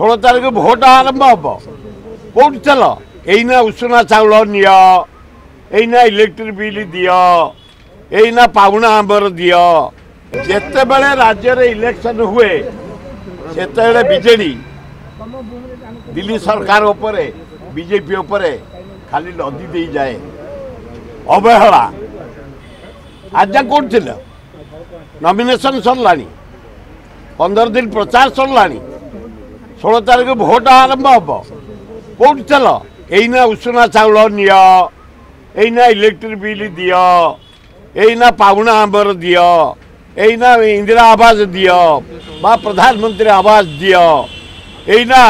ষোলো ତାରିଖ ଭୋଟ ଆରମ୍ଭ ହେବ କେଉଁଠି ଚାଲ ଏଇନା ଉଷୁନା ଚାଉଳ ନିଅ ଏଇନା ଇଲେକ୍ଟ୍ରିକ୍ ବିଲ୍ ଦିଅ ଏଇନା ପାଉଣା ଆମ୍ବର ଦିଅ ଯେତେବେଳେ ରାଜ୍ୟରେ ଇଲେକ୍ସନ୍ ହୁଏ ସେତେବେଳେ ବିଜେଡ଼ି ଦିଲ୍ଲୀ ସରକାର ଉପରେ ବିଜେପି ଉପରେ ଖାଲି ଲଦି ଦେଇଯାଏ ଅବହେଳା ଆଜ୍ଞା କେଉଁଠି ଥିଲ ନମିନେସନ୍ ସରିଲାଣି ପନ୍ଦର ଦିନ ପ୍ରଚାର ସରିଲାଣି ষোলো ତାରିଖ ଭୋଟ ଆରମ୍ଭ ହେବ କେଉଁଠି ଚାଲ ଏଇନା ଉଷୁନା ଚାଉଳ ନିଅ ଏଇନା ଇଲେକ୍ଟ୍ରି ବିଲ୍ ଦିଅ ଏଇନା ପାଉଣା ଆମ୍ବର ଦିଅ ଏଇନା ଇନ୍ଦିରା ଆବାସ ଦିଅ ବା ପ୍ରଧାନମନ୍ତ୍ରୀ ଆବାସ ଦିଅ ଏଇନା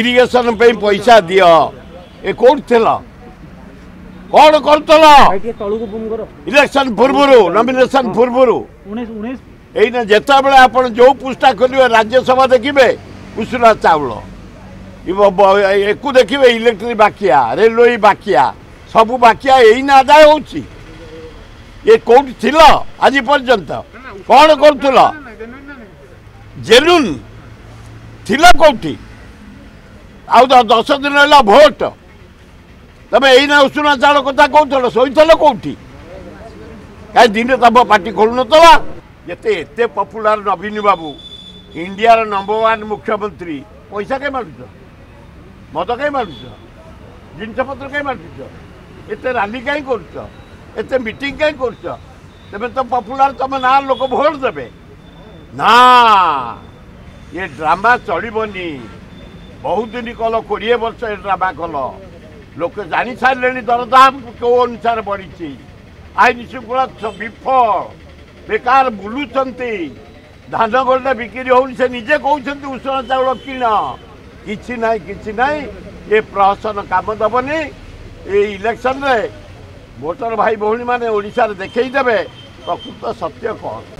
ଇରିଗେସନ୍ ପାଇଁ ପଇସା ଦିଅ ଏ କେଉଁଠି ଥିଲ କ'ଣ କରୁଥିଲ ଇଲେକ୍ସନ ପୂର୍ବରୁ ନମିନେସନ ପୂର୍ବରୁ ଏଇନା ଯେତେବେଳେ ଆପଣ ଯେଉଁ ପୃଷ୍ଠା ଖୋଲିବେ ରାଜ୍ୟସଭା ଦେଖିବେ उषुना चाउलब इलेक्ट्रिक बाकिया रेलवे बाकिया सब बाक यही नदय हौ किलो आज दिन दसिन भोट तपाईँ सोई थल चाउ कथा दिन त पार्टी पार्टी खोलुन यत ए पपुलर नवीन बाबू ইন্ডিয়ার নম্বর ওয়ান মুখ্যমন্ত্রী পয়সা কে মারুছ মদ কে মারুছ জিনিসপত্র কে মারুছ এতে রালি কাই করছ এতে মিটিং কাই করছ তবে তো পপুলার তুমি না লোক ভোট দেবে না এ ড্রামা চলবনি বহুদিন কল কোড়িয়ে বর্ষ এ ড্রামা কল লোক জানি সারলে দরদাম কেউ অনুসারে বড়ছে আইন শৃঙ্খলা বিফল বেকার বুলুচন্তি ধান ଗୋଲଟା ବିକ୍ରି ହେଉନି ସେ ନିଜେ କହୁଛନ୍ତି ଉଷୁଣ ଚାଉଳ କିଣ କିଛି ନାହିଁ କିଛି ନାହିଁ ଏ ପ୍ରହସନ କାମ ଦେବନି ଏ ଇଲେକ୍ସନରେ ଭୋଟର ଭାଇ ଭଉଣୀମାନେ ଓଡ଼ିଶାରେ ଦେଖେଇଦେବେ ପ୍ରକୃତ ସତ୍ୟ କ'ଣ